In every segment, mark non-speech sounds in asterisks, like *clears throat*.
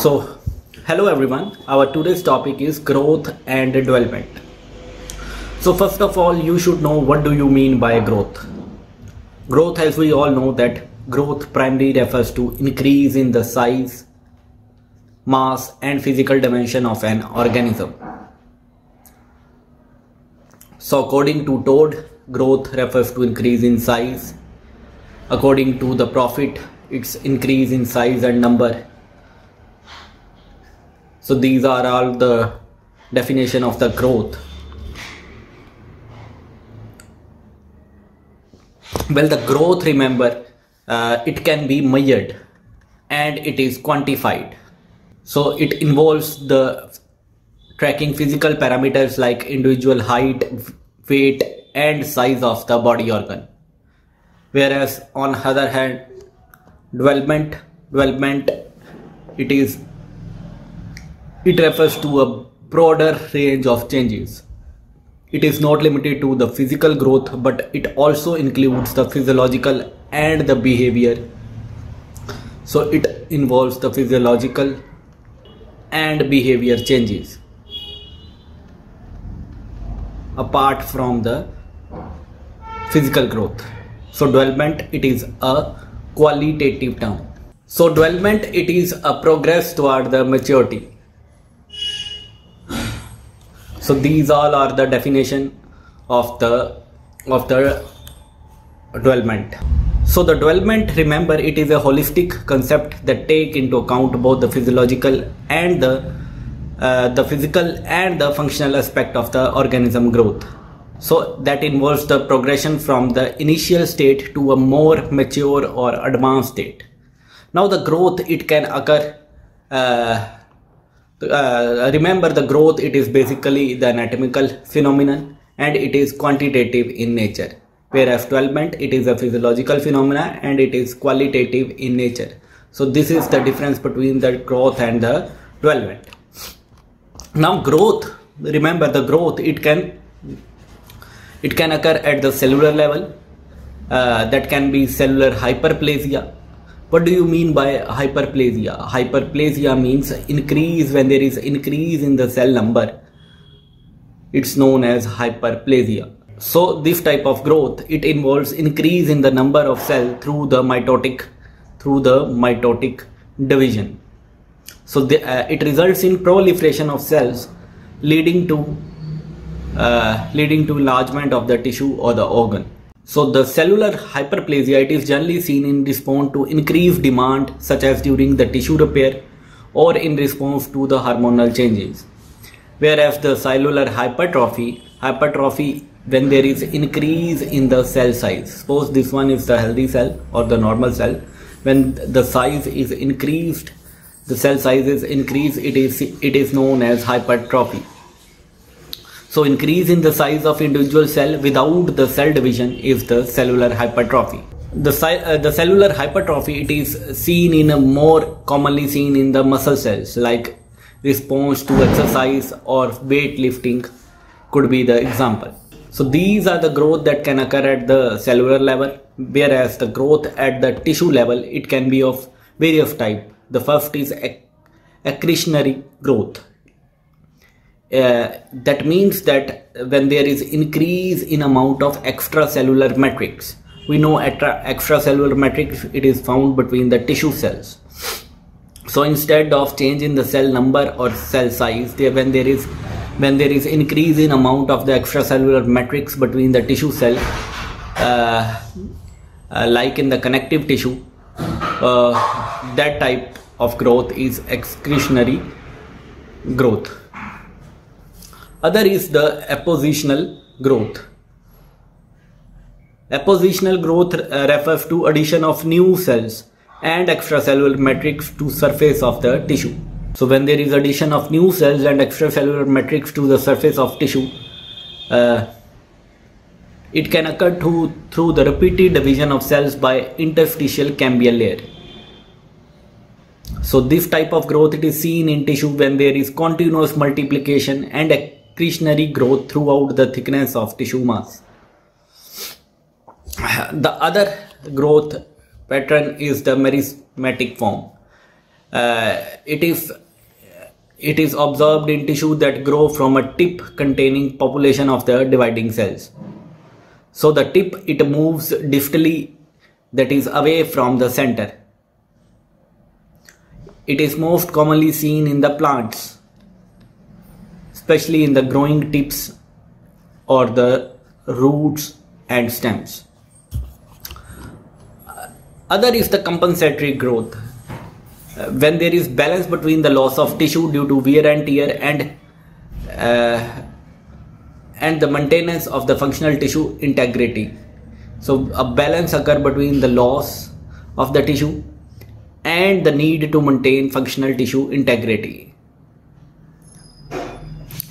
So, hello everyone. Our today's topic is growth and development. So, first of all, you should know what do you mean by growth. Growth, as we all know, that growth primarily refers to increase in the size, mass, and physical dimension of an organism. So, according to Todd, growth refers to increase in size. According to the Proffit, it's increase in size and number so these are all the definition of the growth. Well the growth remember uh, it can be measured and it is quantified. So it involves the tracking physical parameters like individual height weight and size of the body organ. Whereas on other hand development development it is it refers to a broader range of changes. It is not limited to the physical growth but it also includes the physiological and the behavior. So it involves the physiological and behavior changes apart from the physical growth. So development it is a qualitative term. So development it is a progress toward the maturity so these all are the definition of the of the development so the development remember it is a holistic concept that take into account both the physiological and the uh, the physical and the functional aspect of the organism growth. So that involves the progression from the initial state to a more mature or advanced state. Now the growth it can occur uh, uh, remember the growth it is basically the anatomical phenomenon and it is quantitative in nature. Whereas development it is a physiological phenomena and it is qualitative in nature. So this is the difference between the growth and the development now growth remember the growth it can it can occur at the cellular level. Uh, that can be cellular hyperplasia what do you mean by hyperplasia? Hyperplasia means increase when there is increase in the cell number. It's known as hyperplasia. So this type of growth it involves increase in the number of cell through the mitotic through the mitotic division. So the, uh, it results in proliferation of cells leading to uh, leading to enlargement of the tissue or the organ so the cellular hyperplasia, it is generally seen in response to increased demand such as during the tissue repair or in response to the hormonal changes. Whereas the cellular hypertrophy, hypertrophy when there is increase in the cell size. Suppose this one is the healthy cell or the normal cell. When the size is increased, the cell size is increased, it is, it is known as hypertrophy. So increase in the size of individual cell without the cell division is the cellular hypertrophy. The, uh, the cellular hypertrophy it is seen in a more commonly seen in the muscle cells like response to exercise or weight lifting could be the example. So these are the growth that can occur at the cellular level whereas the growth at the tissue level it can be of various type. The first is accretionary growth uh, that means that when there is increase in amount of extracellular matrix we know extra, extracellular matrix it is found between the tissue cells. So instead of change in the cell number or cell size there when there is when there is increase in amount of the extracellular matrix between the tissue cell uh, uh, like in the connective tissue uh, that type of growth is accretionary growth other is the appositional growth. Appositional growth uh, refers to addition of new cells and extracellular matrix to surface of the tissue. So when there is addition of new cells and extracellular matrix to the surface of tissue, uh, it can occur through, through the repeated division of cells by interstitial cambial layer. So this type of growth it is seen in tissue when there is continuous multiplication and accretionary growth throughout the thickness of tissue mass. The other growth pattern is the meristematic form. uh, it is it is observed in tissue that grow from a tip containing population of the dividing cells so the tip it moves distally that is away from the center it is most commonly seen in the plants especially in the growing tips or the roots and stems. Other is the compensatory growth. When there is balance between the loss of tissue due to wear and tear and uh, and the maintenance of the functional tissue integrity. So a balance occur between the loss of the tissue and the need to maintain functional tissue integrity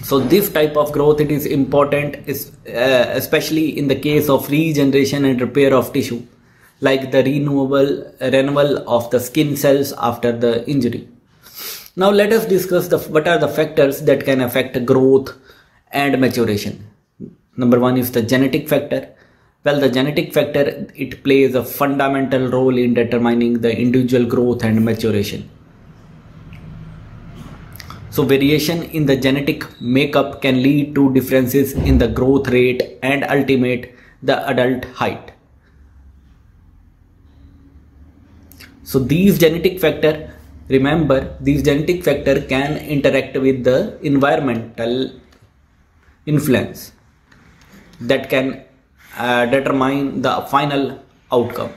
so this type of growth it is important is uh, especially in the case of regeneration and repair of tissue like the renewable renewal of the skin cells after the injury. Now let us discuss the what are the factors that can affect growth and maturation. Number one is the genetic factor. Well, the genetic factor it plays a fundamental role in determining the individual growth and maturation. So variation in the genetic makeup can lead to differences in the growth rate and ultimate the adult height. So these genetic factor, remember these genetic factor can interact with the environmental influence that can uh, determine the final outcome.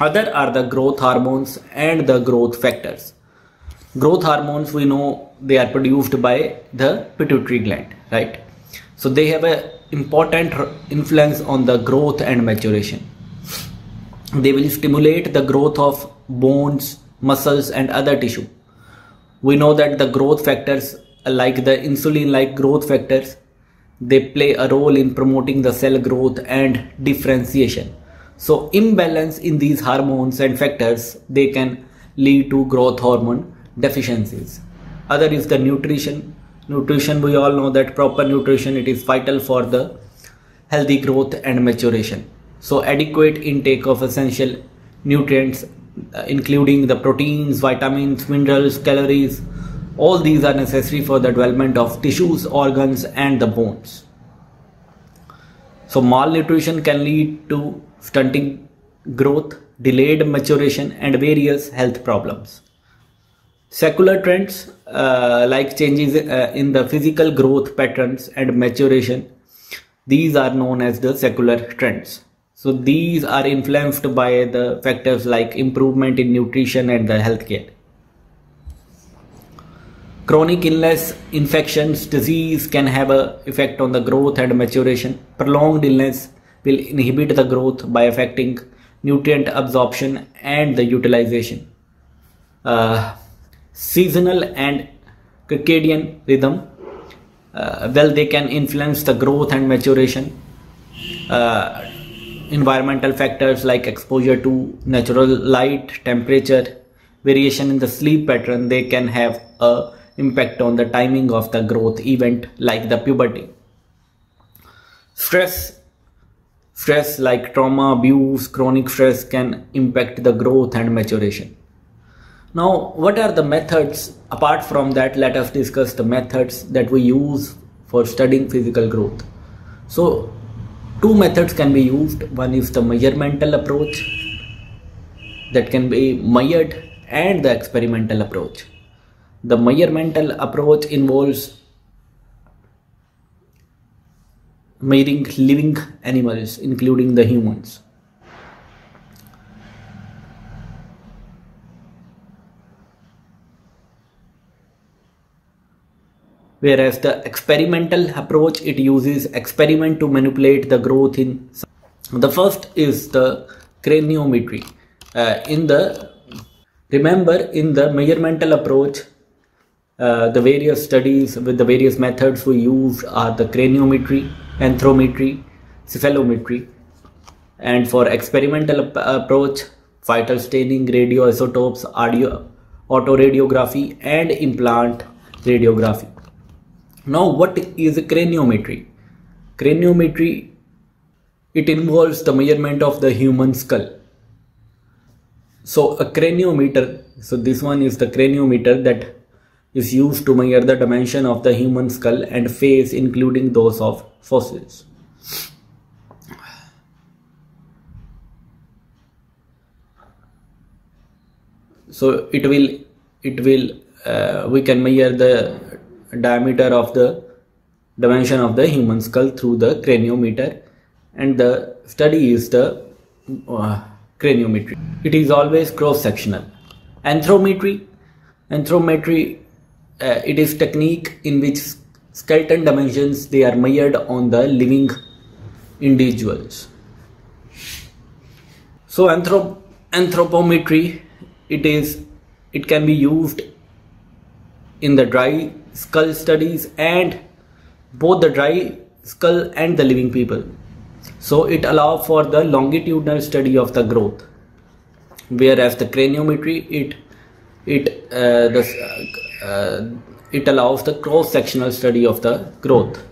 Other are the growth hormones and the growth factors. Growth hormones we know they are produced by the pituitary gland, right? So they have an important influence on the growth and maturation they will stimulate the growth of bones, muscles and other tissue. We know that the growth factors like the insulin like growth factors they play a role in promoting the cell growth and differentiation. So imbalance in these hormones and factors they can lead to growth hormone deficiencies. Other is the nutrition. Nutrition we all know that proper nutrition it is vital for the healthy growth and maturation so adequate intake of essential nutrients uh, including the proteins vitamins minerals calories all these are necessary for the development of tissues organs and the bones so malnutrition can lead to stunting growth delayed maturation and various health problems secular trends uh, like changes uh, in the physical growth patterns and maturation these are known as the secular trends so these are influenced by the factors like improvement in nutrition and the healthcare. Chronic illness, infections, disease can have a effect on the growth and maturation. Prolonged illness will inhibit the growth by affecting nutrient absorption and the utilization. Uh, seasonal and circadian rhythm, uh, well, they can influence the growth and maturation. Uh, environmental factors like exposure to natural light, temperature, variation in the sleep pattern, they can have a impact on the timing of the growth event like the puberty. Stress, stress like trauma, abuse, chronic stress can impact the growth and maturation. Now, what are the methods? Apart from that, let us discuss the methods that we use for studying physical growth. So, two methods can be used one is the measuremental approach that can be measured and the experimental approach the measuremental approach involves measuring living animals including the humans whereas the experimental approach it uses experiment to manipulate the growth in the first is the craniometry uh, in the remember in the measuremental approach uh, the various studies with the various methods we use are the craniometry anthrometry cephalometry. And for experimental ap approach vital staining radioisotopes audio autoradiography and implant radiography now, what is craniometry? Craniometry it involves the measurement of the human skull. So, a craniometer So this one is the craniometer that is used to measure the dimension of the human skull and face including those of fossils. So it will it will uh, we can measure the diameter of the dimension of the human skull through the craniometer and the study is the uh, craniometry. It is always cross-sectional. Anthrometry, anthrometry, uh, it is technique in which skeleton dimensions they are measured on the living individuals. So anthrop anthropometry, it is it can be used in the dry skull studies and both the dry skull and the living people. So it allows for the longitudinal study of the growth. Whereas the craniometry it it uh, the, uh, it allows the cross sectional study of the growth.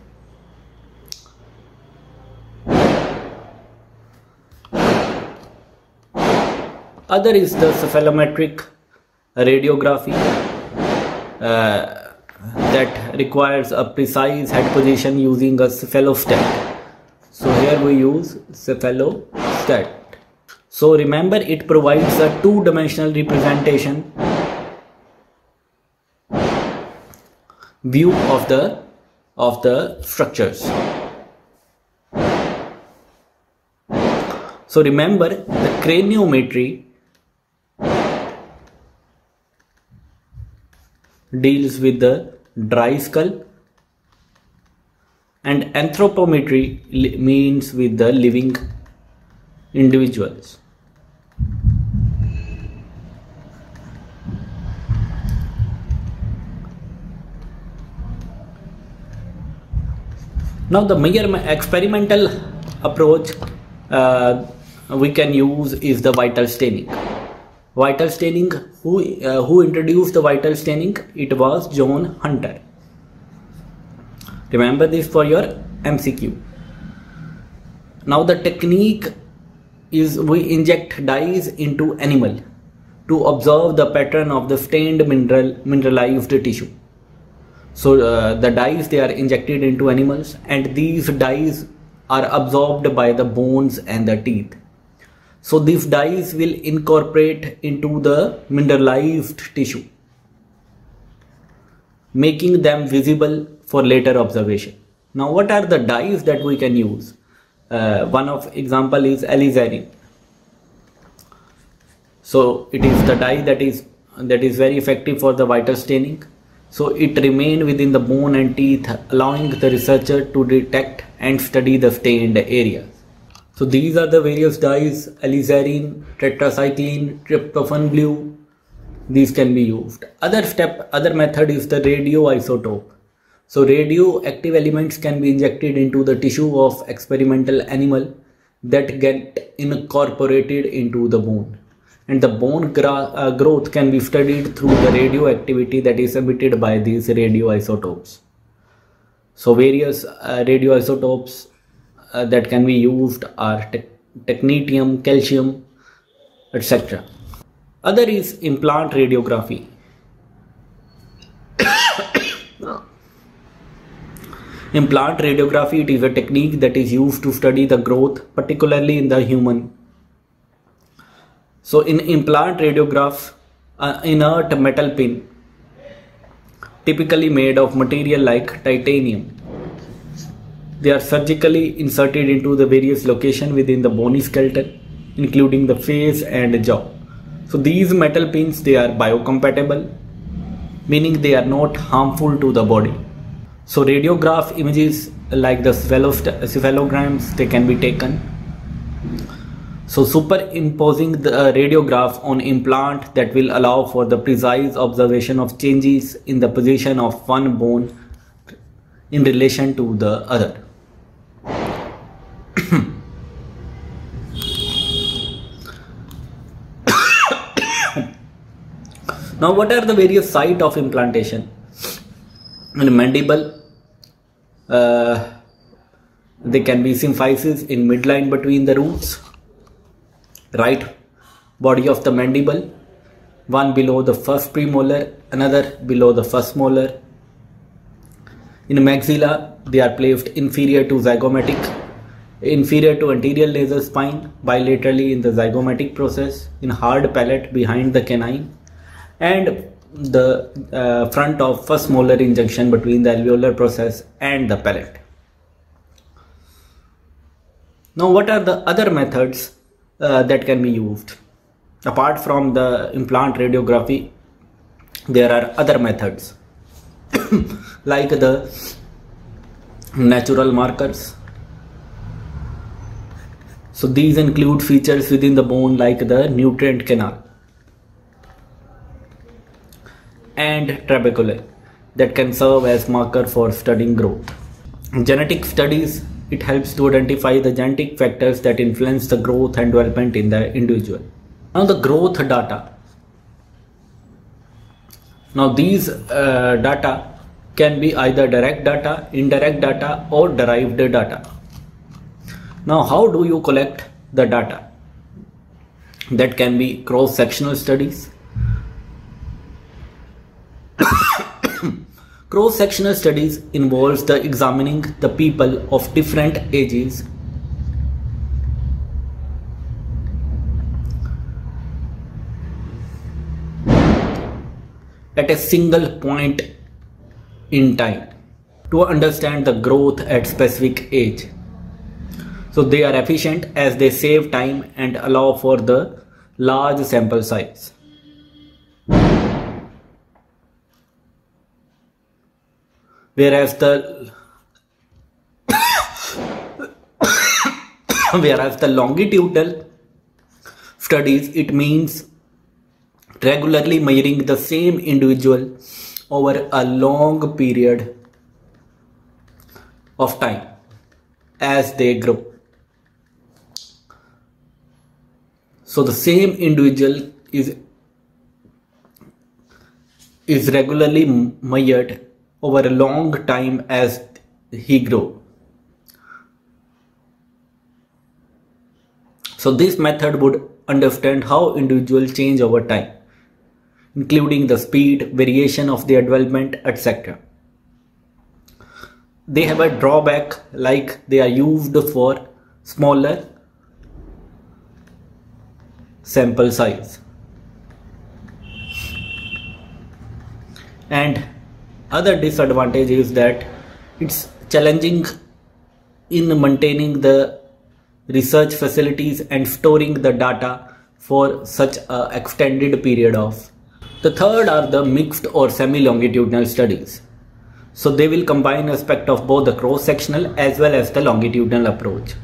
Other is the cephalometric radiography. Uh, that requires a precise head position using a cephalostat so here we use cephalostat. So remember it provides a two-dimensional representation view of the of the structures. So remember the craniometry deals with the dry skull and anthropometry means with the living individuals. Now the major experimental approach uh, we can use is the vital staining. Vital staining, who, uh, who introduced the vital staining? It was John Hunter. Remember this for your MCQ. Now the technique is we inject dyes into animal to observe the pattern of the stained mineral mineralized tissue. So uh, the dyes they are injected into animals and these dyes are absorbed by the bones and the teeth. So these dyes will incorporate into the mineralized tissue making them visible for later observation. Now what are the dyes that we can use? Uh, one of example is alizarin. So it is the dye that is that is very effective for the vital staining. So it remain within the bone and teeth allowing the researcher to detect and study the stained areas. So these are the various dyes alizarin, tetracycline, tryptophan blue. These can be used. Other step, other method is the radioisotope. So radioactive elements can be injected into the tissue of experimental animal that get incorporated into the bone. And the bone uh, growth can be studied through the radioactivity that is emitted by these radioisotopes. So various uh, radioisotopes uh, that can be used are te technetium, calcium, etc. Other is implant radiography. *coughs* Implant radiography it is a technique that is used to study the growth particularly in the human. So in implant radiograph uh, inert metal pin typically made of material like titanium. They are surgically inserted into the various locations within the bony skeleton including the face and jaw. So these metal pins they are biocompatible meaning they are not harmful to the body. So radiograph images like the cephalograms they can be taken. So superimposing the uh, radiograph on implant that will allow for the precise observation of changes in the position of one bone in relation to the other. Now what are the various site of implantation? In mandible, uh, there can be symphysis in midline between the roots right body of the mandible one below the first premolar, another below the first molar. In maxilla, they are placed inferior to zygomatic, inferior to anterior nasal spine, bilaterally in the zygomatic process, in hard palate behind the canine, and the uh, front of first molar junction between the alveolar process and the palate. Now, what are the other methods uh, that can be used? Apart from the implant radiography, there are other methods *coughs* like the natural markers. So these include features within the bone like the nutrient canal and trabeculae that can serve as marker for studying growth. Genetic studies it helps to identify the genetic factors that influence the growth and development in the individual. Now the growth data. Now these uh, data can be either direct data, indirect data or derived data. Now how do you collect the data? That can be cross-sectional studies. *coughs* Cross-sectional studies involves the examining the people of different ages at a single point in time to understand the growth at specific age. So they are efficient as they save time and allow for the large sample size. Whereas the *coughs* whereas the longitudinal studies it means regularly measuring the same individual over a long period of time as they grow. So the same individual is is regularly measured over a long time as he grow. So this method would understand how individuals change over time including the speed, variation of their development, etc. They have a drawback like they are used for smaller sample size. And other disadvantage is that it's challenging in maintaining the research facilities and storing the data for such a extended period of the third are the mixed or semi-longitudinal studies. So they will combine aspect of both the cross-sectional as well as the longitudinal approach.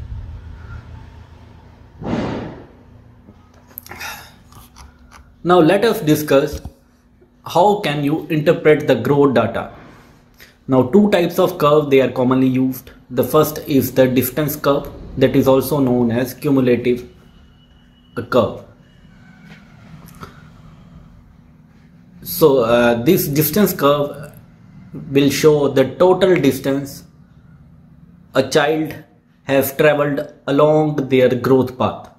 Now let us discuss how can you interpret the growth data. Now two types of curve they are commonly used. The first is the distance curve that is also known as cumulative curve. So uh, this distance curve will show the total distance a child has traveled along their growth path.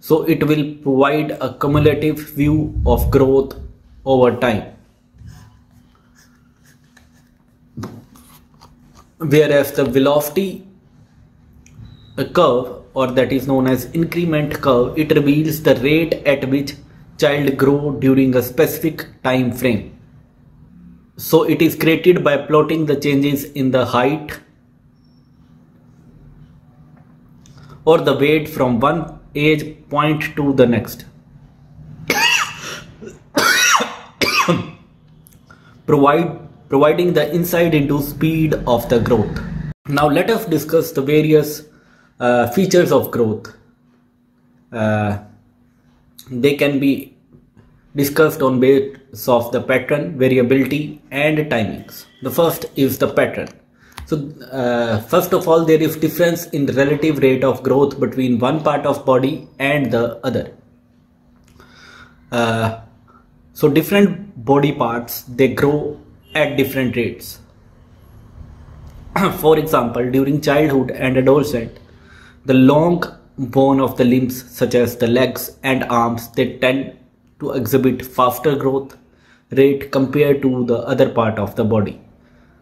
So it will provide a cumulative view of growth over time. Whereas the velocity curve or that is known as increment curve, it reveals the rate at which child grow during a specific time frame. So it is created by plotting the changes in the height or the weight from one age point to the next. Provide, providing the insight into speed of the growth. Now let us discuss the various uh, features of growth. Uh, they can be discussed on basis of the pattern, variability and timings. The first is the pattern. So uh, first of all there is difference in the relative rate of growth between one part of body and the other. Uh, so different body parts they grow at different rates. *clears throat* For example during childhood and adolescent the long bone of the limbs such as the legs and arms they tend to exhibit faster growth rate compared to the other part of the body.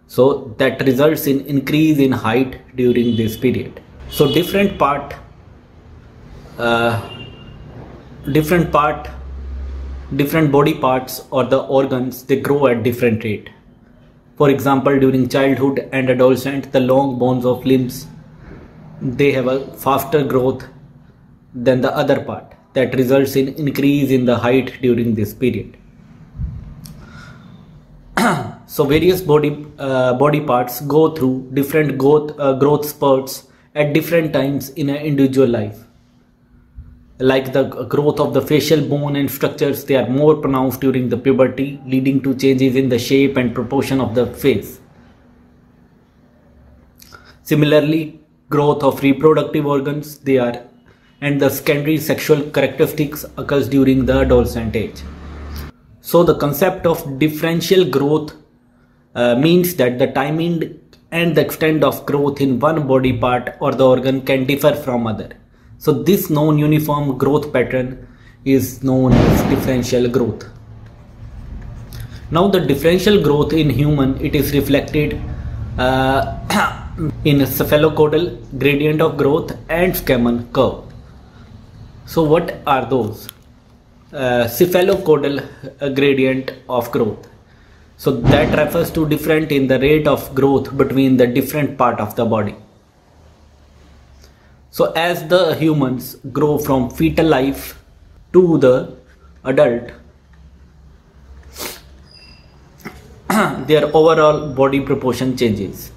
So that results in increase in height during this period. So different part, uh, different part, different body parts or the organs they grow at different rate. For example, during childhood and adolescent, the long bones of limbs they have a faster growth than the other part that results in increase in the height during this period *clears throat* so various body uh, body parts go through different growth uh, growth spurts at different times in an individual life. Like the growth of the facial bone and structures they are more pronounced during the puberty leading to changes in the shape and proportion of the face. Similarly growth of reproductive organs they are and the secondary sexual characteristics occurs during the adolescent age. So the concept of differential growth uh, means that the timing and the extent of growth in one body part or the organ can differ from other so this non-uniform growth pattern is known as differential growth now the differential growth in human it is reflected uh, *coughs* in cephalocaudal gradient of growth and Schneemann curve. So what are those? Uh, cephalocaudal uh, gradient of growth. So that refers to different in the rate of growth between the different part of the body. So as the humans grow from fetal life to the adult, *clears throat* their overall body proportion changes.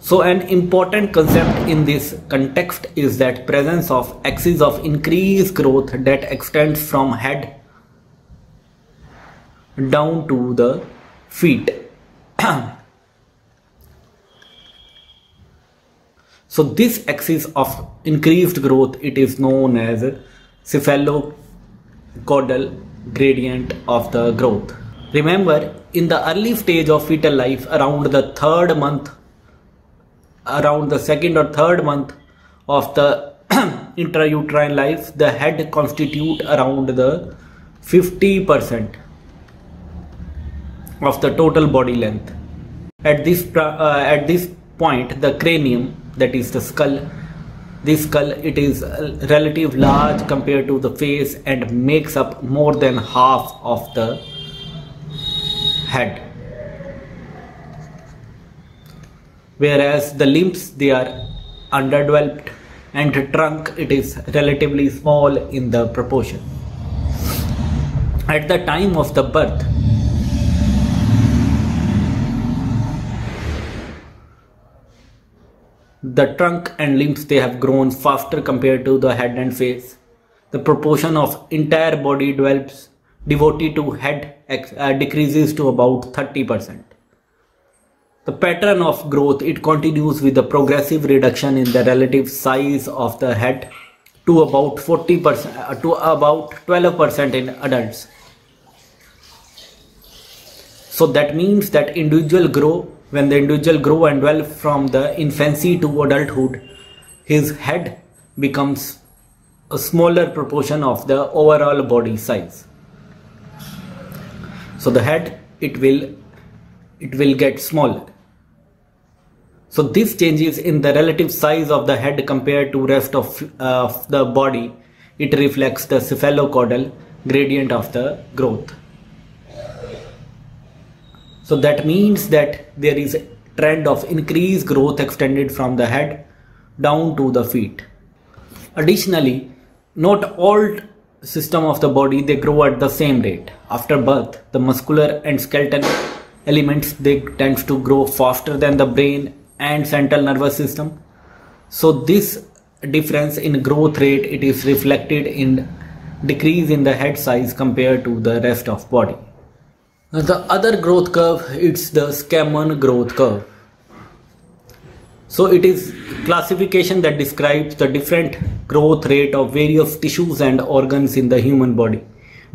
So an important concept in this context is that presence of axis of increased growth that extends from head down to the feet. so this axis of increased growth it is known as cephalocaudal gradient of the growth. Remember in the early stage of fetal life around the third month around the second or third month of the *clears throat* intrauterine life, the head constitute around the 50% of the total body length. At this uh, at this point, the cranium, that is the skull, this skull it is relative large compared to the face and makes up more than half of the head. whereas the limbs they are underdeveloped and trunk it is relatively small in the proportion at the time of the birth the trunk and limbs they have grown faster compared to the head and face the proportion of entire body develops devoted to head uh, decreases to about 30 percent the pattern of growth, it continues with a progressive reduction in the relative size of the head to about 40% uh, to about 12% in adults. So that means that individual grow when the individual grow and develop from the infancy to adulthood, his head becomes a smaller proportion of the overall body size. So the head it will it will get smaller so this changes in the relative size of the head compared to rest of uh, the body. It reflects the cephalocaudal gradient of the growth. So that means that there is a trend of increased growth extended from the head down to the feet. Additionally, not all system of the body they grow at the same rate. After birth, the muscular and skeletal elements they tend to grow faster than the brain and central nervous system. So this difference in growth rate it is reflected in decrease in the head size compared to the rest of body. The other growth curve it's the Schneemann growth curve. So it is classification that describes the different growth rate of various tissues and organs in the human body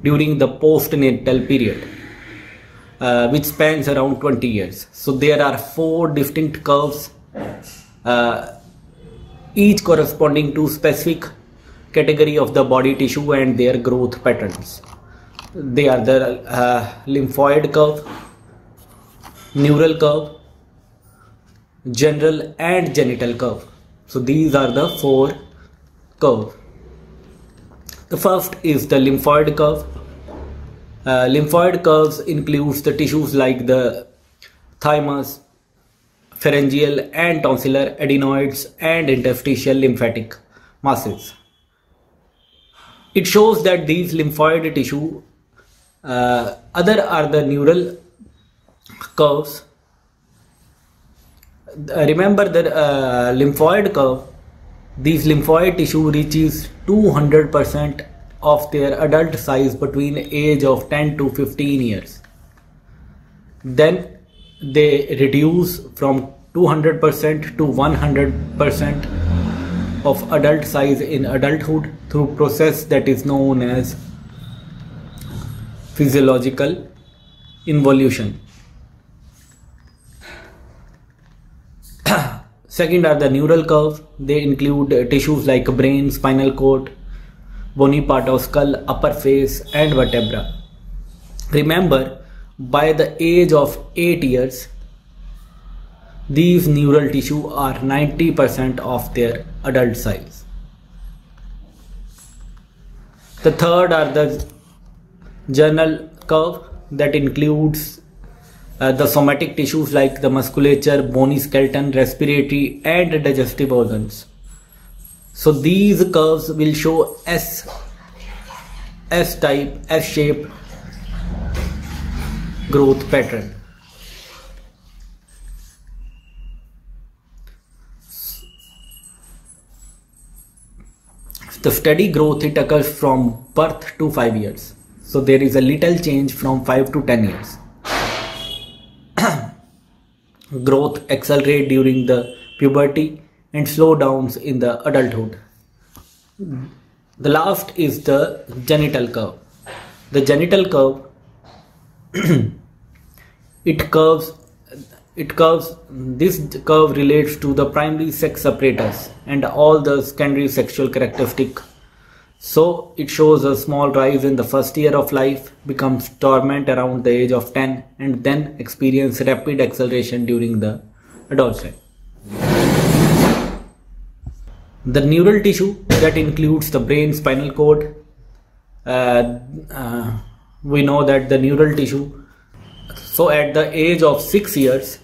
during the postnatal period uh, which spans around 20 years. So there are four distinct curves, uh, each corresponding to specific category of the body tissue and their growth patterns. They are the uh, lymphoid curve, neural curve, general and genital curve. So these are the four curve. The first is the lymphoid curve. Uh, lymphoid curves includes the tissues like the thymus, pharyngeal and tonsillar adenoids and interstitial lymphatic masses. It shows that these lymphoid tissue, uh, other are the neural curves. Uh, remember the uh, lymphoid curve, these lymphoid tissue reaches 200% of their adult size between age of 10 to 15 years. Then they reduce from 200% to 100% of adult size in adulthood through process that is known as physiological involution. *clears throat* Second are the neural curve. They include uh, tissues like brain, spinal cord, bony part of skull, upper face and vertebra. Remember, by the age of 8 years, these neural tissue are 90% of their adult size. The third are the general curve that includes uh, the somatic tissues like the musculature, bony skeleton, respiratory and digestive organs. So these curves will show S, S type, S shape growth pattern. The steady growth it occurs from birth to 5 years. So there is a little change from 5 to 10 years. *clears throat* growth accelerate during the puberty and slow downs in the adulthood. The last is the genital curve. The genital curve *clears throat* it curves it curves this curve relates to the primary sex apparatus and all the secondary sexual characteristic so it shows a small rise in the first year of life becomes dormant around the age of 10 and then experience rapid acceleration during the adolescence. The neural tissue that includes the brain spinal cord uh, uh, we know that the neural tissue so at the age of 6 years,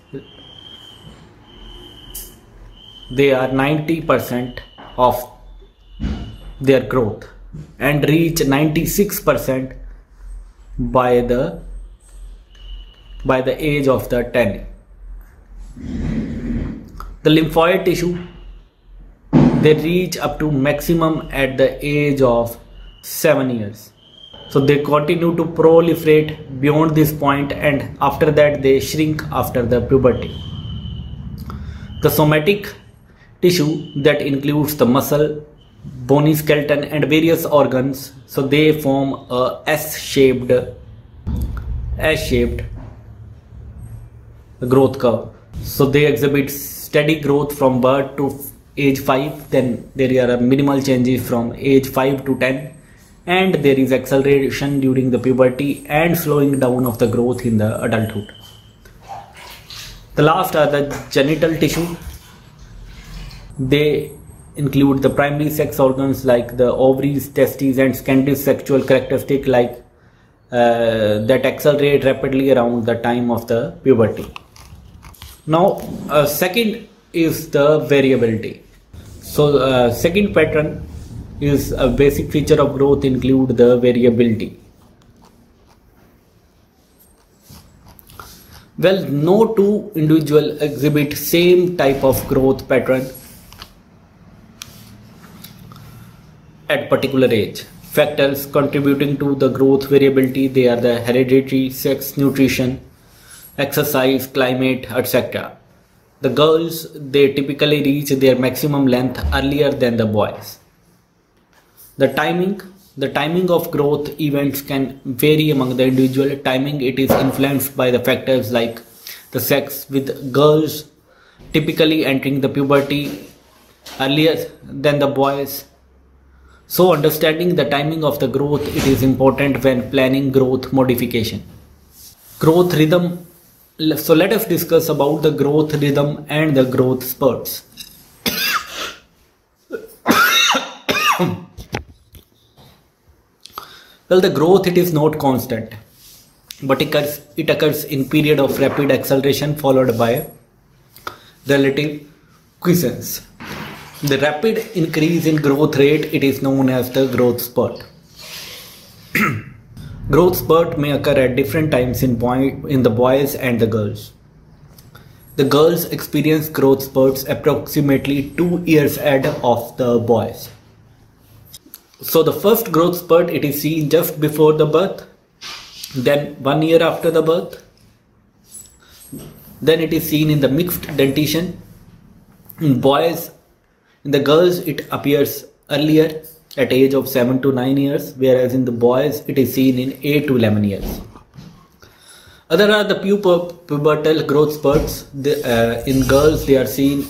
they are 90% of their growth and reach 96% by the by the age of the 10 the lymphoid tissue they reach up to maximum at the age of 7 years so they continue to proliferate beyond this point and after that they shrink after the puberty. The somatic tissue that includes the muscle, bony skeleton and various organs so they form a S-shaped S-shaped growth curve. So they exhibit steady growth from birth to age 5 then there are minimal changes from age 5 to 10 and there is acceleration during the puberty and slowing down of the growth in the adulthood. The last are the genital tissue. They include the primary sex organs like the ovaries, testes and secondary sexual characteristic like uh, that accelerate rapidly around the time of the puberty. Now, uh, second is the variability. So, uh, second pattern is a basic feature of growth include the variability. Well, no two individual exhibit same type of growth pattern at particular age. Factors contributing to the growth variability they are the hereditary, sex, nutrition, exercise, climate, etc. The girls they typically reach their maximum length earlier than the boys. The timing the timing of growth events can vary among the individual timing it is influenced by the factors like the sex with girls typically entering the puberty earlier than the boys So understanding the timing of the growth it is important when planning growth modification. Growth rhythm so let us discuss about the growth rhythm and the growth spurts. *coughs* well the growth it is not constant but it occurs, it occurs in period of rapid acceleration followed by relative quiescence. The rapid increase in growth rate it is known as the growth spurt. *clears throat* growth spurt may occur at different times in, boy, in the boys and the girls. The girls experience growth spurts approximately two years ahead of the boys. So the first growth spurt it is seen just before the birth then one year after the birth then it is seen in the mixed dentition in boys in the girls it appears earlier at age of 7 to 9 years whereas in the boys it is seen in 8 to 11 years. Other are the pubertal growth spurts. The, uh, in girls they are seen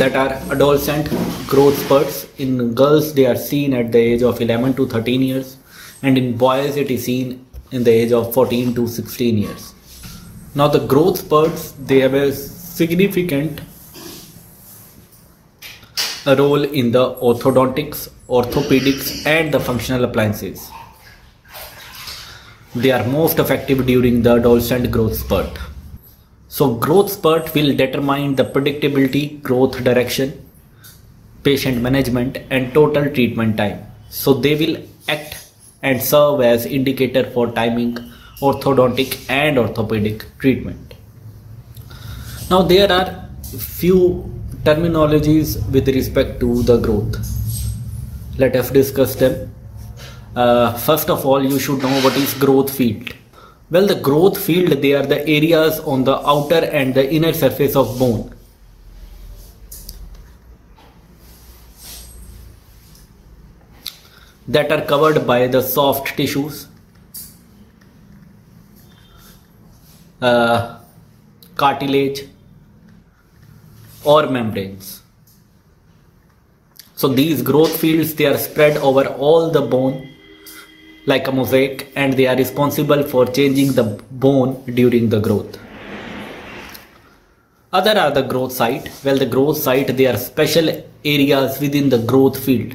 that are adolescent growth spurts. In girls they are seen at the age of 11 to 13 years and in boys it is seen in the age of 14 to 16 years. Now the growth spurts they have a significant role in the orthodontics, orthopedics and the functional appliances. They are most effective during the adolescent growth spurt. So growth spurt will determine the predictability, growth direction, patient management and total treatment time. So they will act and serve as indicator for timing orthodontic and orthopedic treatment. Now there are few terminologies with respect to the growth. Let us discuss them. Uh, first of all, you should know what is growth field. Well, the growth field, they are the areas on the outer and the inner surface of bone that are covered by the soft tissues uh, cartilage or membranes. So these growth fields they are spread over all the bone like a mosaic and they are responsible for changing the bone during the growth. Other are the growth site. Well the growth site they are special areas within the growth field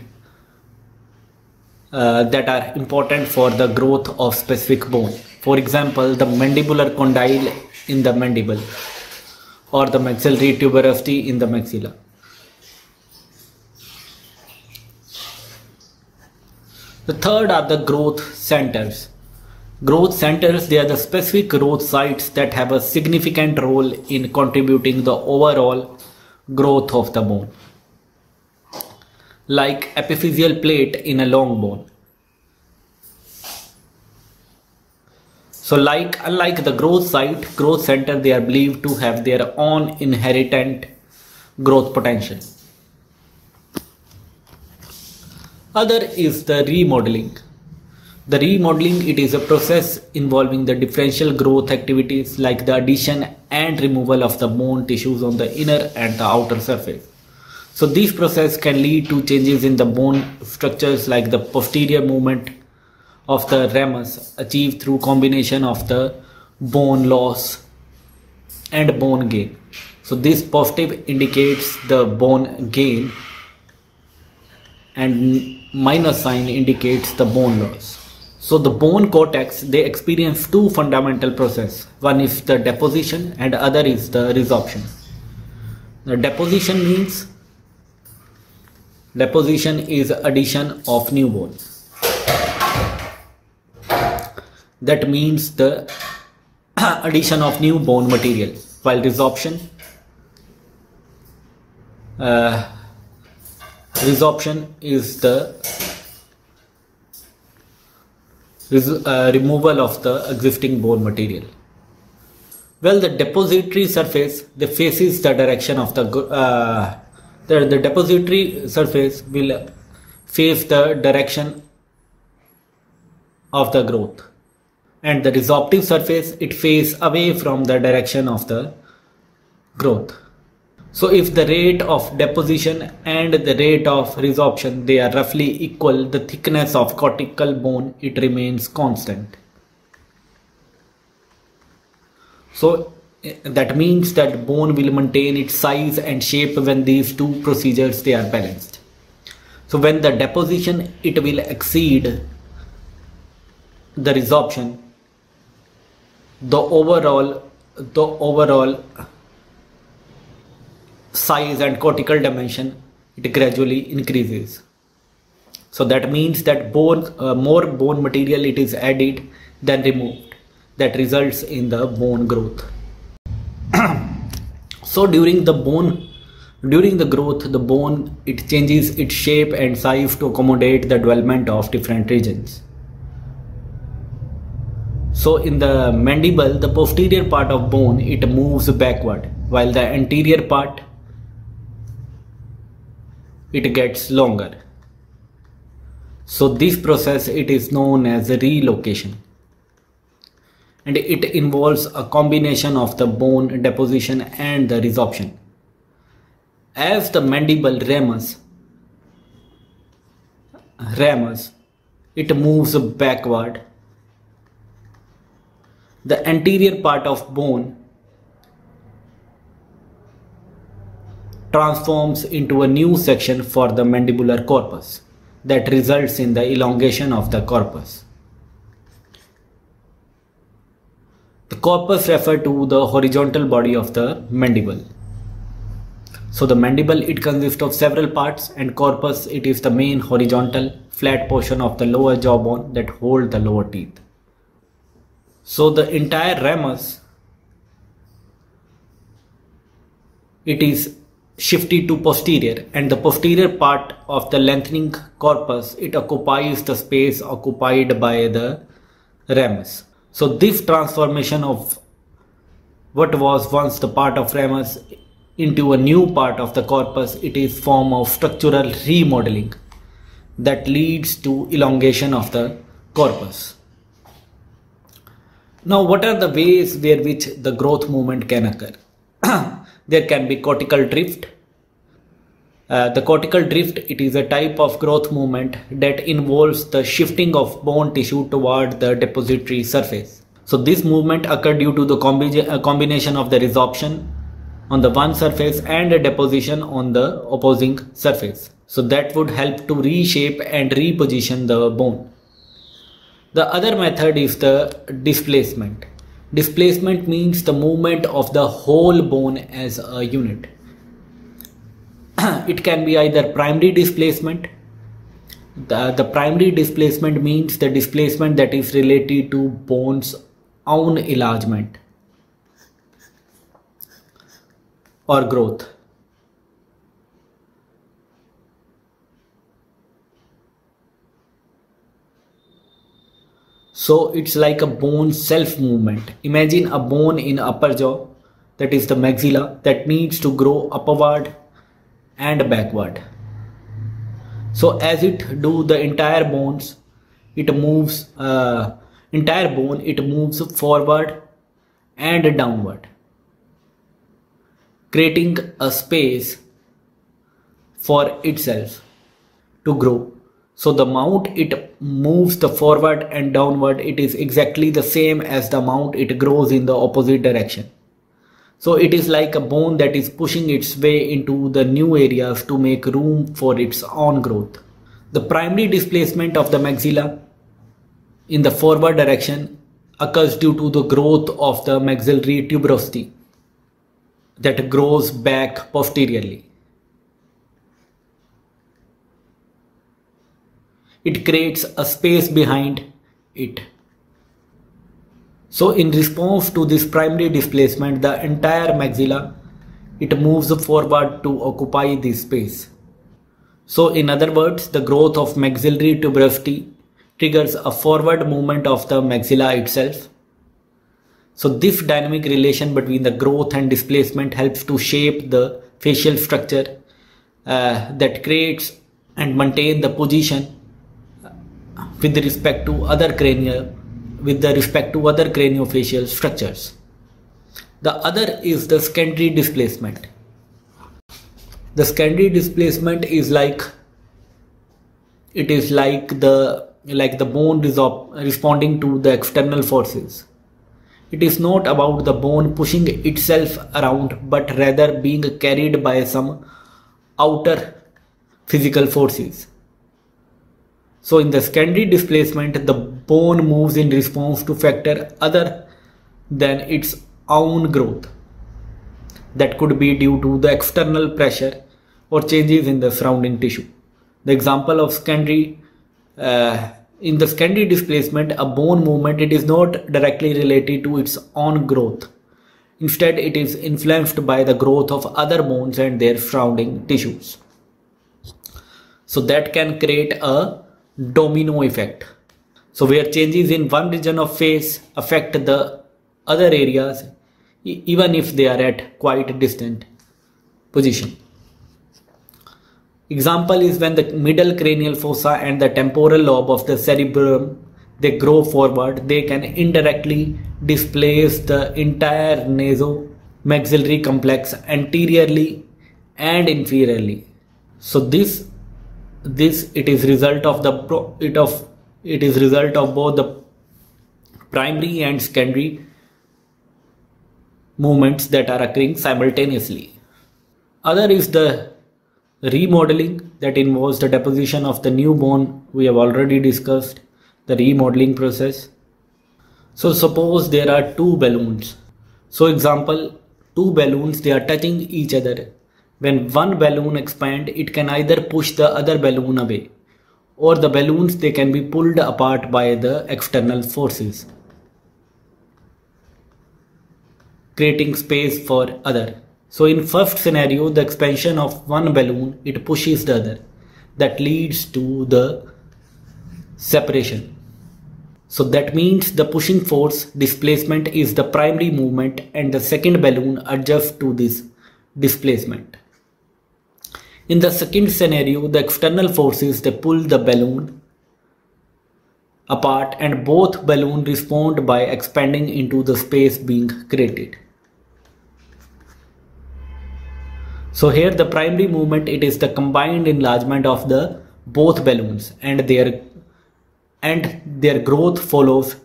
uh, that are important for the growth of specific bone. For example, the mandibular condyle in the mandible or the maxillary tuberosity in the maxilla. The third are the growth centers. Growth centers, they are the specific growth sites that have a significant role in contributing the overall growth of the bone like epiphyseal plate in a long bone. So like unlike the growth site, growth center, they are believed to have their own inherent growth potential. Other is the remodeling. The remodeling, it is a process involving the differential growth activities like the addition and removal of the bone tissues on the inner and the outer surface. So this process can lead to changes in the bone structures like the posterior movement of the ramus achieved through combination of the bone loss and bone gain. So this positive indicates the bone gain and minus sign indicates the bone loss. So the bone cortex they experience two fundamental process. One is the deposition and other is the resorption. The deposition means Deposition is addition of new bone. That means the *clears throat* addition of new bone material. While resorption, uh, resorption is the uh, removal of the existing bone material. Well, the depository surface, the faces the direction of the uh, the, the depository surface will face the direction of the growth and the resorptive surface it faces away from the direction of the growth So if the rate of deposition and the rate of resorption they are roughly equal, the thickness of cortical bone it remains constant. So that means that bone will maintain its size and shape when these two procedures they are balanced. So when the deposition it will exceed the resorption, the overall the overall size and cortical dimension it gradually increases. So that means that bone uh, more bone material it is added than removed. That results in the bone growth. *clears throat* So during the bone during the growth the bone it changes its shape and size to accommodate the development of different regions so in the mandible the posterior part of bone it moves backward while the anterior part it gets longer. So this process it is known as relocation and it involves a combination of the bone deposition and the resorption. As the mandible ramus, ramus, it moves backward. The anterior part of bone transforms into a new section for the mandibular corpus that results in the elongation of the corpus. The corpus refer to the horizontal body of the mandible. So the mandible it consists of several parts and corpus it is the main horizontal flat portion of the lower jawbone that hold the lower teeth. So the entire ramus it is shifted to posterior. And the posterior part of the lengthening corpus it occupies the space occupied by the ramus. So this transformation of what was once the part of ramus into a new part of the corpus it is form of structural remodeling that leads to elongation of the corpus now what are the ways where which the growth movement can occur *clears throat* there can be cortical drift. Uh, the cortical drift it is a type of growth movement that involves the shifting of bone tissue toward the depository surface. So this movement occurred due to the combi uh, combination of the resorption on the one surface and a deposition on the opposing surface. So that would help to reshape and reposition the bone. The other method is the displacement. Displacement means the movement of the whole bone as a unit. *clears throat* it can be either primary displacement. The, the primary displacement means the displacement that is related to bone's own enlargement or growth. So it's like a bone self movement. Imagine a bone in upper jaw that is the maxilla that needs to grow upward and backward. So as it do the entire bones, it moves uh, entire bone it moves forward and downward creating a space for itself to grow so the amount it moves the forward and downward, it is exactly the same as the amount it grows in the opposite direction. So it is like a bone that is pushing its way into the new areas to make room for its own growth. The primary displacement of the maxilla in the forward direction occurs due to the growth of the maxillary tuberosity that grows back posteriorly. It creates a space behind it. So in response to this primary displacement, the entire maxilla, it moves forward to occupy this space. So in other words, the growth of maxillary tuberosity triggers a forward movement of the maxilla itself. So this dynamic relation between the growth and displacement helps to shape the facial structure uh, that creates and maintain the position with respect to other cranial with the respect to other craniofacial structures. The other is the secondary displacement. The secondary displacement is like it is like the like the bone responding to the external forces. It is not about the bone pushing itself around but rather being carried by some outer physical forces. So in the secondary displacement, the bone moves in response to factor other than its own growth. That could be due to the external pressure or changes in the surrounding tissue. The example of secondary uh, in the secondary displacement, a bone movement, it is not directly related to its own growth. Instead, it is influenced by the growth of other bones and their surrounding tissues. So that can create a domino effect. So where changes in one region of face affect the other areas even if they are at quite distant position. Example is when the middle cranial fossa and the temporal lobe of the cerebrum they grow forward, they can indirectly displace the entire nasomaxillary complex anteriorly and inferiorly. So this this it is result of the it of it is result of both the primary and secondary movements that are occurring simultaneously. Other is the remodeling that involves the deposition of the new bone we have already discussed the remodeling process. So suppose there are two balloons. So example two balloons they are touching each other when one balloon expands, it can either push the other balloon away or the balloons they can be pulled apart by the external forces creating space for other. So in first scenario the expansion of one balloon it pushes the other that leads to the separation. So that means the pushing force displacement is the primary movement and the second balloon adjusts to this displacement. In the second scenario, the external forces they pull the balloon apart and both balloon respond by expanding into the space being created. So here the primary movement it is the combined enlargement of the both balloons and their and their growth follows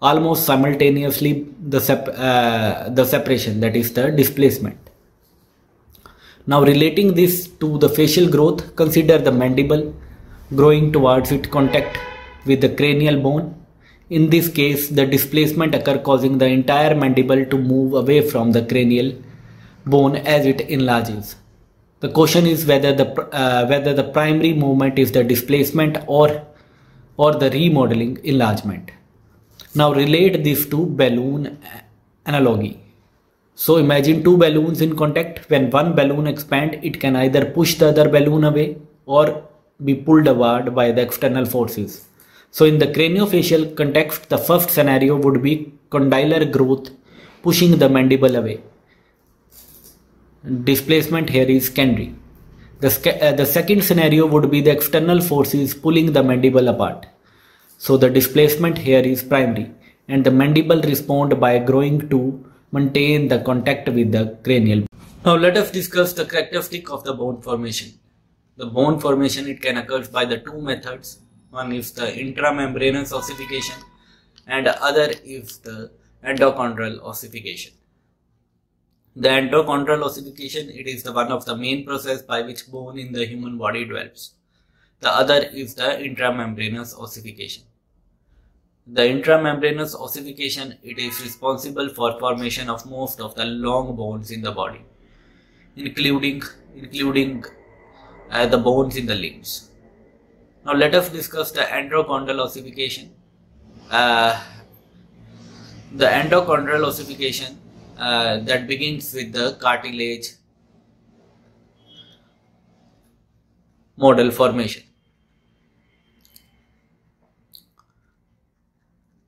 almost simultaneously the sep uh, the separation that is the displacement. Now relating this to the facial growth, consider the mandible growing towards its contact with the cranial bone. In this case, the displacement occur causing the entire mandible to move away from the cranial bone as it enlarges. The question is whether the uh, whether the primary movement is the displacement or or the remodeling enlargement. Now relate this to balloon analogy. So imagine two balloons in contact. When one balloon expand, it can either push the other balloon away or be pulled away by the external forces. So in the craniofacial context, the first scenario would be condylar growth pushing the mandible away. Displacement here is secondary. The, uh, the second scenario would be the external forces pulling the mandible apart. So the displacement here is primary and the mandible respond by growing to maintain the contact with the cranial. Now let us discuss the characteristic of the bone formation. The bone formation it can occur by the two methods. One is the intramembranous ossification and other is the endochondral ossification. The endochondral ossification it is the one of the main process by which bone in the human body develops. The other is the intramembranous ossification. The intramembranous ossification it is responsible for formation of most of the long bones in the body, including including uh, the bones in the limbs. Now let us discuss the endochondral ossification. Uh, the endochondral ossification uh, that begins with the cartilage model formation.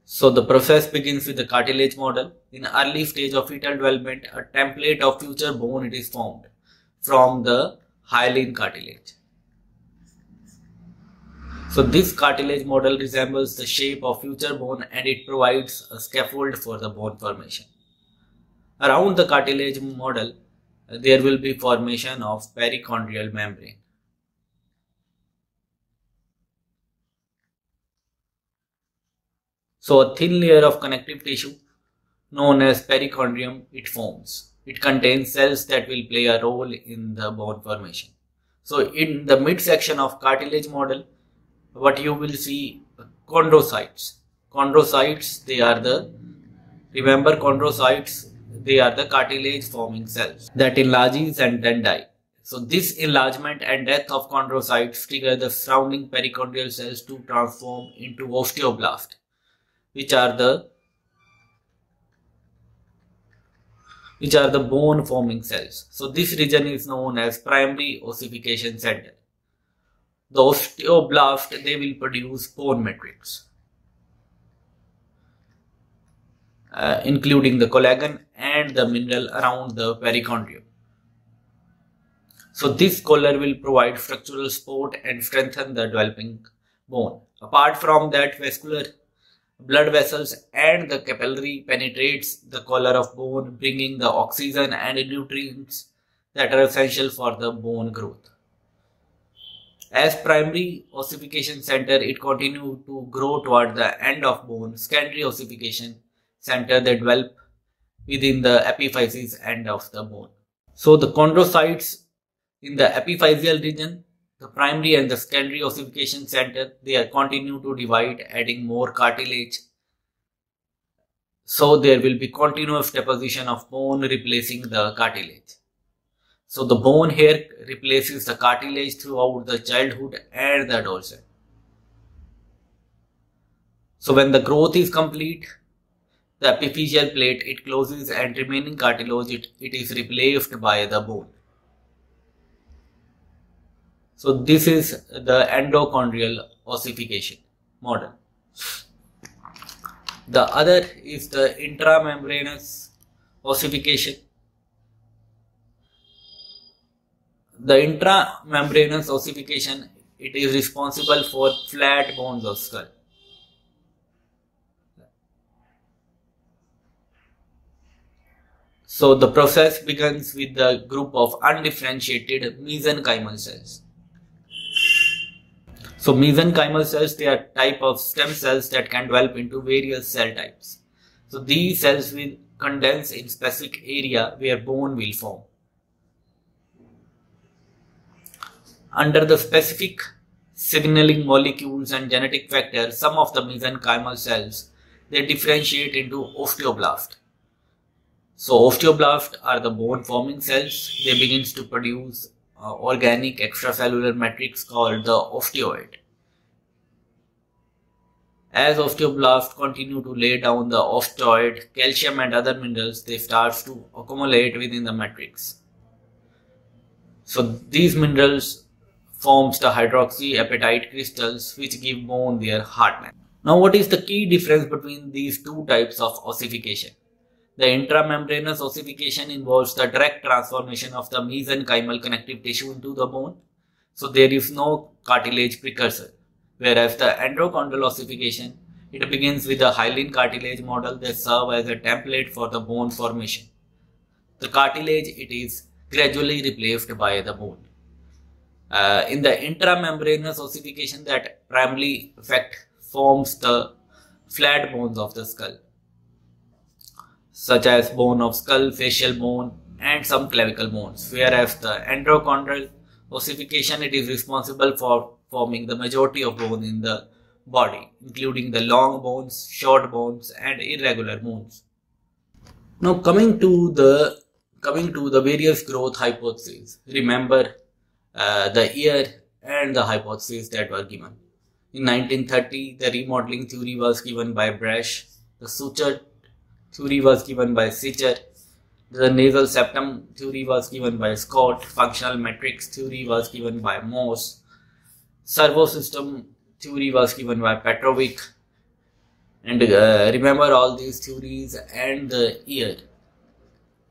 So the process begins with the cartilage model. In early stage of fetal development, a template of future bone it is formed from the hyaline cartilage. So this cartilage model resembles the shape of future bone and it provides a scaffold for the bone formation. Around the cartilage model, there will be formation of perichondrial membrane. So a thin layer of connective tissue known as perichondrium it forms. It contains cells that will play a role in the bone formation. So in the midsection of cartilage model, what you will see chondrocytes. Chondrocytes, they are the, remember chondrocytes, they are the cartilage forming cells that enlarges and then die. So this enlargement and death of chondrocytes trigger the surrounding perichondrial cells to transform into osteoblast which are the which are the bone forming cells. So this region is known as primary ossification center. The osteoblast they will produce bone matrix uh, including the collagen and the mineral around the perichondrium. So this collar will provide structural support and strengthen the developing bone. Apart from that vascular blood vessels and the capillary penetrates the collar of bone bringing the oxygen and nutrients that are essential for the bone growth. As primary ossification center, it continued to grow toward the end of bone. Secondary ossification center that develop within the epiphysis end of the bone. So the chondrocytes in the epiphyseal region the primary and the secondary ossification center, they are continue to divide, adding more cartilage. So there will be continuous deposition of bone replacing the cartilage. So the bone here replaces the cartilage throughout the childhood and the adolescence. So when the growth is complete, the epiphyseal plate it closes and remaining cartilage it, it is replaced by the bone. So this is the endochondral ossification model. The other is the intramembranous ossification. The intramembranous ossification it is responsible for flat bones of skull. So the process begins with the group of undifferentiated mesenchymal cells. So mesenchymal cells, they are type of stem cells that can develop into various cell types. So these cells will condense in specific area where bone will form. Under the specific signaling molecules and genetic factors, some of the mesenchymal cells, they differentiate into osteoblast. So osteoblast are the bone forming cells. They begins to produce uh, organic extracellular matrix called the osteoid. As osteoblasts continue to lay down the osteoid, calcium and other minerals, they start to accumulate within the matrix. So these minerals forms the hydroxyapatite crystals which give bone their hardness. Now what is the key difference between these two types of ossification? The intramembranous ossification involves the direct transformation of the mesenchymal connective tissue into the bone. So there is no cartilage precursor. Whereas the endochondral ossification, it begins with a hyaline cartilage model that serve as a template for the bone formation. The cartilage, it is gradually replaced by the bone. Uh, in the intramembranous ossification that primarily effect forms the flat bones of the skull such as bone of skull, facial bone, and some clavicle bones. Whereas the endochondral ossification, it is responsible for forming the majority of bone in the body, including the long bones, short bones, and irregular bones. Now coming to the coming to the various growth hypotheses. Remember uh, the year and the hypotheses that were given. In 1930, the remodeling theory was given by Brash. The suture theory was given by Sicher. The nasal septum theory was given by Scott. Functional matrix theory was given by Moss. Servo system theory was given by Petrovic. And uh, remember all these theories and the year,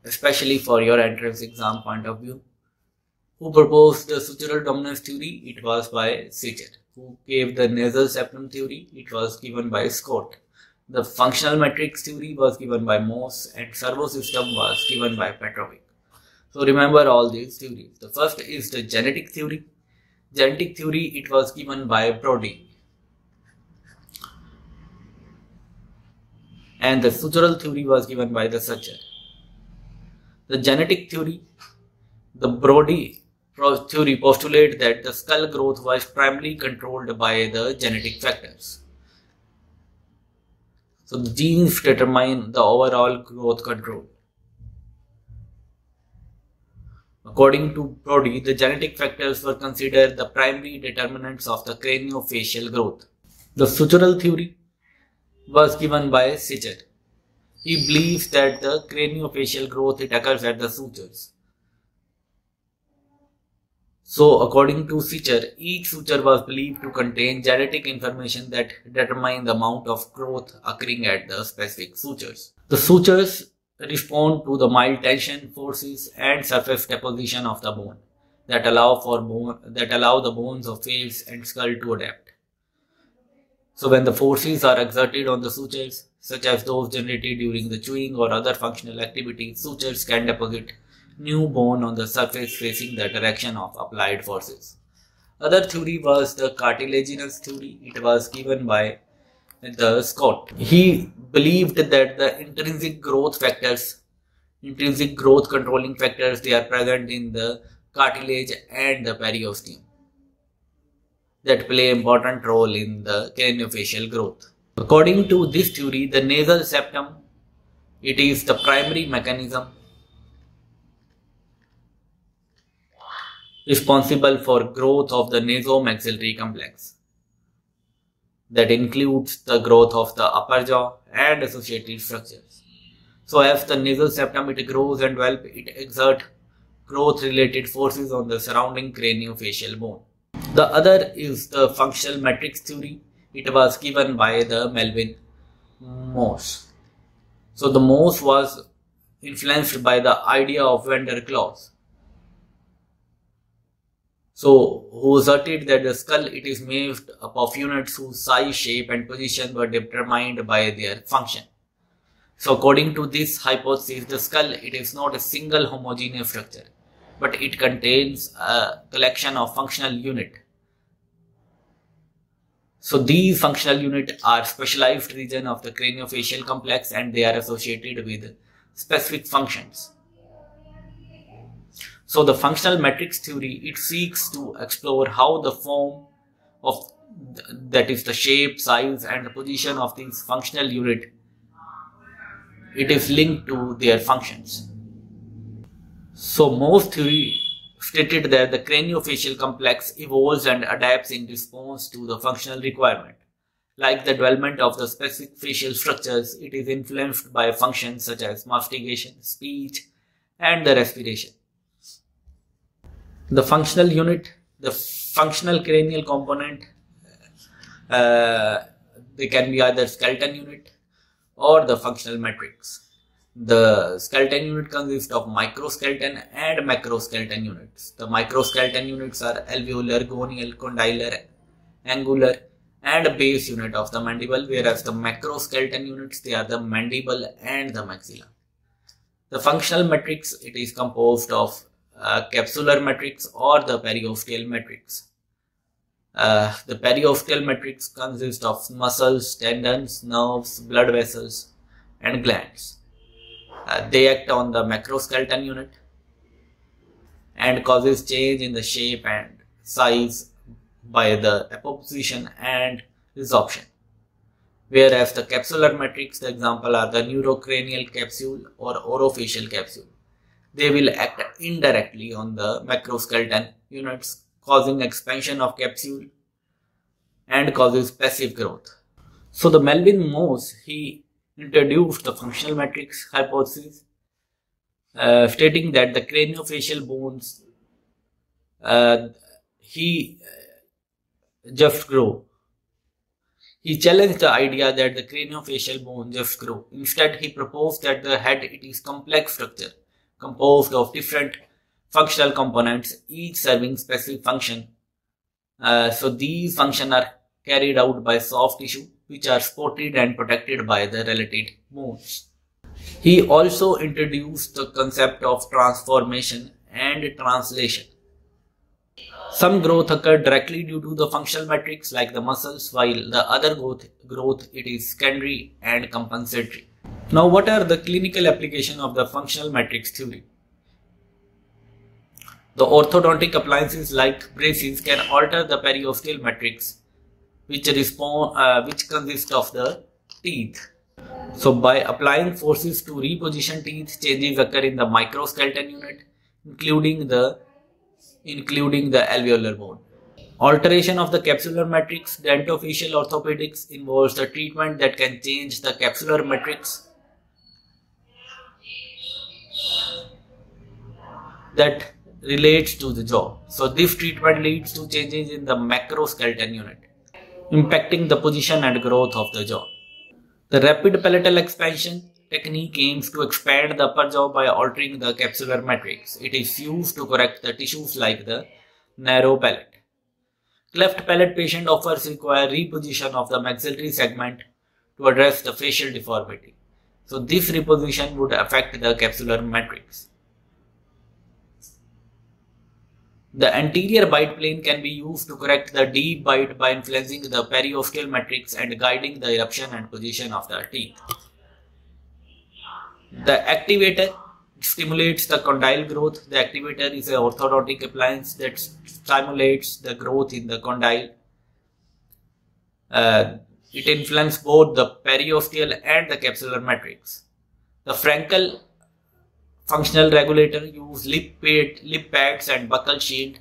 especially for your entrance exam point of view. Who proposed the sutural dominance theory? It was by Sicher. Who gave the nasal septum theory? It was given by Scott. The functional matrix theory was given by Moss and servo system was given by Petrovic. So remember all these theories. The first is the genetic theory. Genetic theory, it was given by Brodie. And the sutural theory was given by the Sicher. The genetic theory, the Brodie theory postulate that the skull growth was primarily controlled by the genetic factors. So the genes determine the overall growth control. According to Brodie, the genetic factors were considered the primary determinants of the craniofacial growth. The sutural theory was given by Sicher. He believes that the craniofacial growth it occurs at the sutures. So, according to Sicher, each suture was believed to contain genetic information that determine the amount of growth occurring at the specific sutures. The sutures respond to the mild tension forces and surface deposition of the bone that allow for bone that allow the bones of face and skull to adapt. So when the forces are exerted on the sutures, such as those generated during the chewing or other functional activities, sutures can deposit new bone on the surface facing the direction of applied forces. Other theory was the cartilaginous theory. It was given by the Scott. He believed that the intrinsic growth factors, intrinsic growth controlling factors, they are present in the cartilage and the periosteum that play important role in the craniofacial growth. According to this theory, the nasal septum, it is the primary mechanism responsible for growth of the nasomaxillary complex that includes the growth of the upper jaw and associated structures. So as the nasal septum it grows and develops, it exerts growth related forces on the surrounding craniofacial bone. The other is the functional matrix theory. It was given by the Melvin Moss. So the Moss was influenced by the idea of van der Klaauw so, who asserted that the skull it is made up of units whose size, shape and position were determined by their function. So, according to this hypothesis, the skull it is not a single homogeneous structure, but it contains a collection of functional unit. So, these functional units are specialized region of the craniofacial complex and they are associated with specific functions. So the functional matrix theory, it seeks to explore how the form of that is the shape, size and the position of these functional unit, it is linked to their functions. So most theory stated that the craniofacial complex evolves and adapts in response to the functional requirement. Like the development of the specific facial structures, it is influenced by functions such as mastication, speech, and the respiration the functional unit, the functional cranial component, uh, they can be either skeleton unit or the functional matrix. The skeleton unit consists of microskeleton and macroskeleton units. The microskeleton units are alveolar, gonial, condylar, angular and base unit of the mandible whereas the macroskeleton units they are the mandible and the maxilla. The functional matrix it is composed of uh, capsular matrix or the periosteal matrix. Uh, the periosteal matrix consists of muscles, tendons, nerves, blood vessels, and glands. Uh, they act on the macroskeleton unit and causes change in the shape and size by the apposition and resorption. Whereas the capsular matrix, the example are the neurocranial capsule or orofacial capsule they will act indirectly on the macroskeleton units, causing expansion of capsule and causes passive growth. So the Melvin Moss, he introduced the functional matrix hypothesis, uh, stating that the craniofacial bones, uh, he uh, just grow. He challenged the idea that the craniofacial bones just grow. Instead, he proposed that the head it is complex structure composed of different functional components, each serving specific function. Uh, so these functions are carried out by soft tissue, which are supported and protected by the related bones. He also introduced the concept of transformation and translation. Some growth occurred directly due to the functional matrix like the muscles, while the other growth, growth it is secondary and compensatory. Now, what are the clinical application of the functional matrix theory? The orthodontic appliances like braces can alter the periosteal matrix, which respond, uh, which consist of the teeth. So, by applying forces to reposition teeth, changes occur in the microskeleton unit, including the including the alveolar bone. Alteration of the capsular matrix, dentofacial orthopedics involves the treatment that can change the capsular matrix that relates to the jaw. So this treatment leads to changes in the macroskeleton unit, impacting the position and growth of the jaw. The rapid palatal expansion technique aims to expand the upper jaw by altering the capsular matrix. It is used to correct the tissues like the narrow palate. Cleft palate patient offers require reposition of the maxillary segment to address the facial deformity. So this reposition would affect the capsular matrix. The anterior bite plane can be used to correct the deep bite by influencing the periosteal matrix and guiding the eruption and position of the teeth. The activator stimulates the condyle growth. The activator is an orthodontic appliance that stimulates the growth in the condyle. Uh, it influences both the periosteal and the capsular matrix. The Frankel functional regulator use lip, pad, lip pads and buccal shield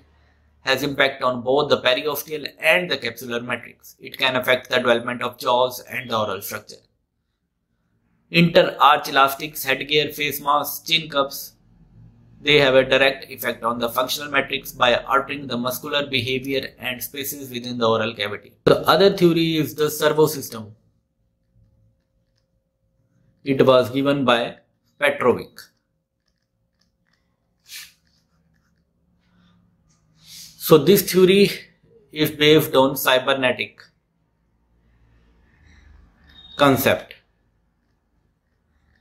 has impact on both the periosteal and the capsular matrix. It can affect the development of jaws and the oral structure. Inter-arch elastics, headgear, face masks, chin cups, they have a direct effect on the functional matrix by altering the muscular behavior and spaces within the oral cavity. The other theory is the servo system. It was given by Petrovic. So this theory is based on cybernetic concept.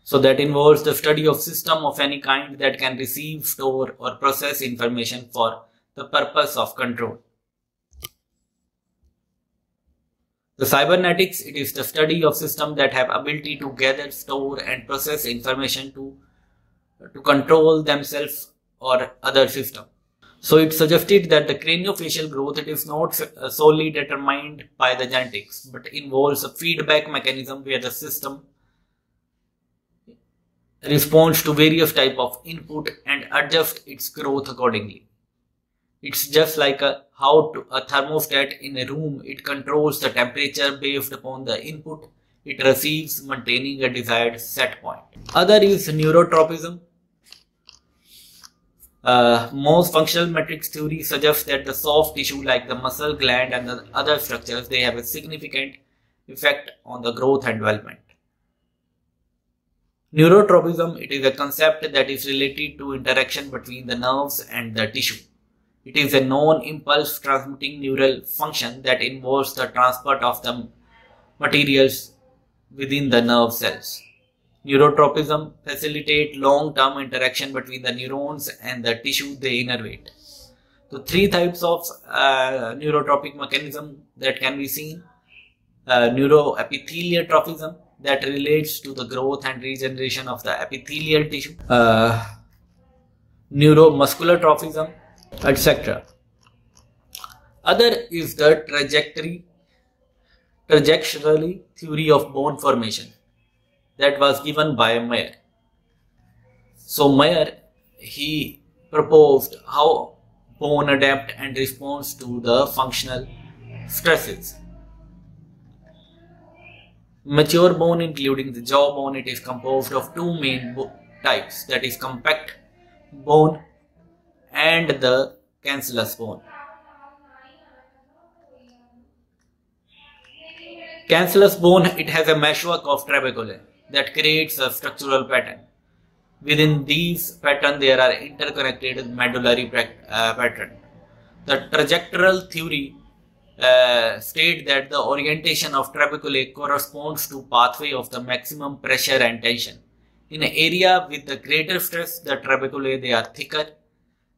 So that involves the study of system of any kind that can receive, store or process information for the purpose of control. The cybernetics, it is the study of systems that have ability to gather, store and process information to, to control themselves or other system. So it suggested that the craniofacial growth is not solely determined by the genetics, but involves a feedback mechanism where the system responds to various type of input and adjust its growth accordingly. It's just like a, how to, a thermostat in a room, it controls the temperature based upon the input it receives maintaining a desired set point. Other is neurotropism. Uh, most functional matrix theory suggests that the soft tissue like the muscle gland and the other structures, they have a significant effect on the growth and development. Neurotropism, it is a concept that is related to interaction between the nerves and the tissue. It is a non-impulse transmitting neural function that involves the transport of the materials within the nerve cells. Neurotropism facilitate long-term interaction between the neurons and the tissue they innervate. So three types of uh, neurotropic mechanism that can be seen. Uh, neuroepithelial trophism, that relates to the growth and regeneration of the epithelial tissue, uh, neuromuscular trophism, etc. Other is the trajectory, trajectory theory of bone formation that was given by Mayer. So Mayer, he proposed how bone adapt and responds to the functional stresses. Mature bone including the jawbone, it is composed of two main types that is compact bone and the cancellous bone. Cancellous bone, it has a meshwork of trabeculae that creates a structural pattern. Within these pattern, there are interconnected medullary uh, pattern. The trajectoral theory uh, state that the orientation of trabeculae corresponds to pathway of the maximum pressure and tension In an area with the greater stress, the trabeculae, they are thicker.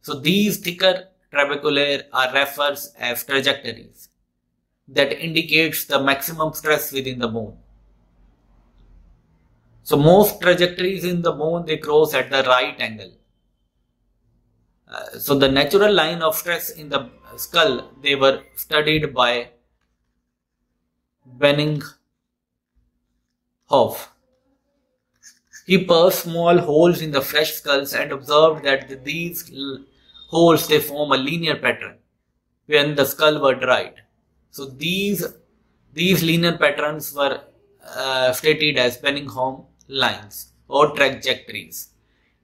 So these thicker trabeculae are referred as trajectories that indicates the maximum stress within the bone. So most trajectories in the bone, they cross at the right angle. Uh, so the natural line of stress in the skull, they were studied by Benninghoff. He pursed small holes in the fresh skulls and observed that these holes they form a linear pattern when the skull were dried. So these these linear patterns were uh, stated as Benninghoff lines or trajectories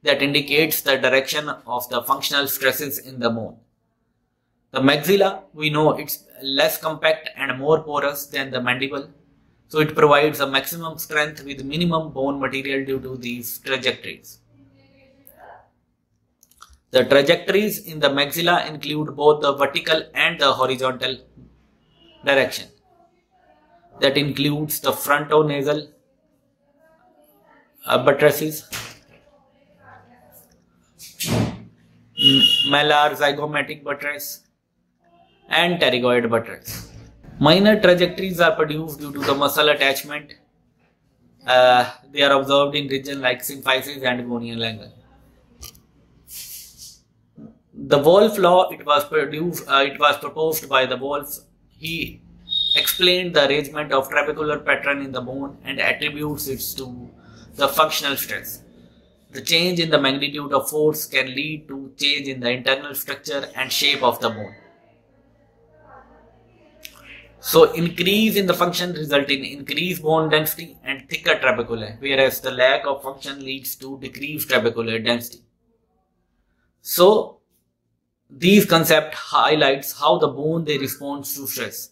that indicates the direction of the functional stresses in the bone. The maxilla, we know it's less compact and more porous than the mandible. So it provides a maximum strength with minimum bone material due to these trajectories. The trajectories in the maxilla include both the vertical and the horizontal direction. That includes the frontonasal buttresses, malar zygomatic buttress, and pterygoid buttress. Minor trajectories are produced due to the muscle attachment. Uh, they are observed in regions like symphysis and gonial angle. The Wolff law, it was produced, uh, it was proposed by the Wolff. He explained the arrangement of trabecular pattern in the bone and attributes it to the functional stress. The change in the magnitude of force can lead to change in the internal structure and shape of the bone. So increase in the function result in increased bone density and thicker trabeculae, whereas the lack of function leads to decreased trabecular density. So these concept highlights how the bone they responds to stress.